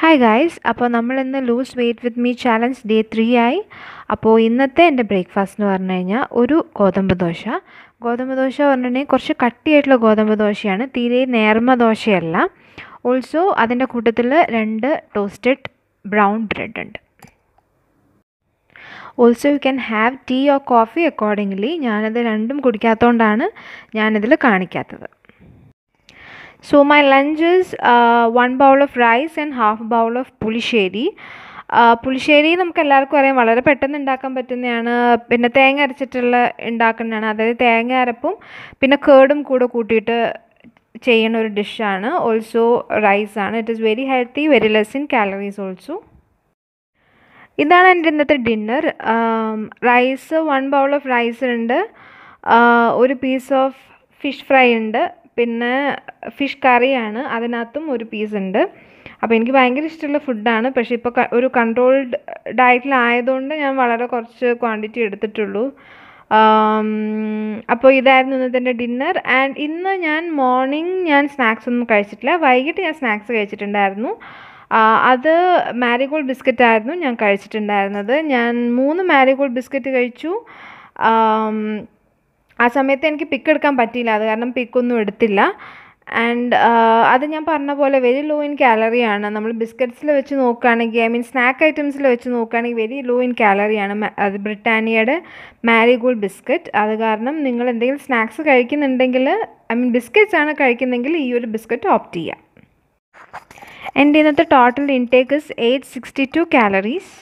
Hi guys അപ്പോൾ നമ്മൾ ഇന്ന് lose weight with me challenge day three ആയി. അപ്പോൾ ഇന്നത്തെ എന്റെ ബ്രേക്ക്ഫാസ്റ്റ് എന്ന് പറഞ്ഞു കഴിഞ്ഞാൽ ഒരു ഗോതമ്പ് ദോശ. ഗോതമ്പ് ദോശ പറഞ്ഞിട്ടുണ്ടെങ്കിൽ കുറച്ച് കട്ടിയായിട്ടുള്ള ഗോതമ്പ് ദോശയാണ്. തീരെ നേർമ ദോശയല്ല. ഓൾസോ അതിന്റെ കൂട്ടത്തിൽ രണ്ട് ടോസ്റ്റഡ് ബ്രൗൺ ബ്രെഡ് ഉണ്ട്. Also you can have tea or coffee accordingly ഞാനത് രണ്ടും കുടിക്കാത്തതുകൊണ്ടാണ് ഞാനിതിൽ കാണിക്കാത്തത്. So my lunch is uh, one bowl of rice and half bowl of പുളിശ്ശേരി. പുളിശ്ശേരി നമുക്ക് എല്ലാവർക്കും അറിയാം. വളരെ പെട്ടെന്ന് ഉണ്ടാക്കാൻ പറ്റുന്നതാണ്. പിന്നെ തേങ്ങ അരച്ചിട്ടുള്ള ഉണ്ടാക്കുന്നതാണ്. അതായത് തേങ്ങ അരപ്പും പിന്നെ കേടും കൂടെ കൂട്ടിയിട്ട് ചെയ്യുന്ന ഒരു ഡിഷാണ്. ഓൾസോ റൈസ് ആണ്. It is very healthy very less in calories also ഇതാണ് എന്റെ ഇന്നത്തെ dinner rice one bowl of rice ഉണ്ട്. ഒരു പീസ് ഓഫ് ഫിഷ് ഫ്രൈ ഉണ്ട്. പിന്നെ ഫിഷ് കറിയാണ്. അതിനകത്തും ഒരു പീസ് ഉണ്ട്. അപ്പോൾ എനിക്ക് ഭയങ്കര ഇഷ്ടമുള്ള ഫുഡാണ് പക്ഷേ ഇപ്പോൾ ഒരു കൺട്രോൾഡ് ഡയറ്റിലായതുകൊണ്ട് ഞാൻ വളരെ കുറച്ച് ക്വാണ്ടിറ്റി എടുത്തിട്ടുള്ളൂ. അപ്പോൾ ഇതായിരുന്നു ഇന്നത്തെ എന്റെ ഡിന്നർ ആൻഡ് ഇന്ന് ഞാൻ മോർണിംഗ് ഞാൻ സ്നാക്സ് ഒന്നും കഴിച്ചിട്ടില്ല. വൈകിട്ട് ഞാൻ സ്നാക്സ് കഴിച്ചിട്ടുണ്ടായിരുന്നു. അത് മാരിഗോൾഡ് ബിസ്ക്കറ്റ് ആയിരുന്നു ഞാൻ കഴിച്ചിട്ടുണ്ടായിരുന്നത്. ഞാൻ മൂന്ന് മാരിഗോൾഡ് ബിസ്ക്കറ്റ് കഴിച്ചു. ആ സമയത്ത് എനിക്ക് പിക്ക് എടുക്കാൻ പറ്റിയില്ല. അത് കാരണം പിക്കൊന്നും എടുത്തില്ല. ആൻഡ് അത് ഞാൻ പറഞ്ഞ പോലെ വെരി ലോ ഇൻ കാലറിയാണ് നമ്മൾ ബിസ്ക്കറ്റ്സിൽ വെച്ച് നോക്കുകയാണെങ്കിൽ ഐ മീൻ സ്നാക്ക് ഐറ്റംസിൽ വെച്ച് നോക്കുകയാണെങ്കിൽ വെരി ലോ ഇൻ കാലറിയാണ് അത് ബ്രിട്ടാനിയയുടെ മാരിഗോൾഡ് ബിസ്ക്കറ്റ്. അത് കാരണം നിങ്ങൾ എന്തെങ്കിലും സ്നാക്സ് കഴിക്കുന്നുണ്ടെങ്കിൽ ഐ മീൻ ബിസ്ക്കറ്റ്സ് ആണ് കഴിക്കുന്നെങ്കിൽ ഈ ഒരു ബിസ്ക്കറ്റ് ഓപ്റ്റ് ചെയ്യാം. എന്റെ ഇന്നത്തെ total intake is eight sixty two calories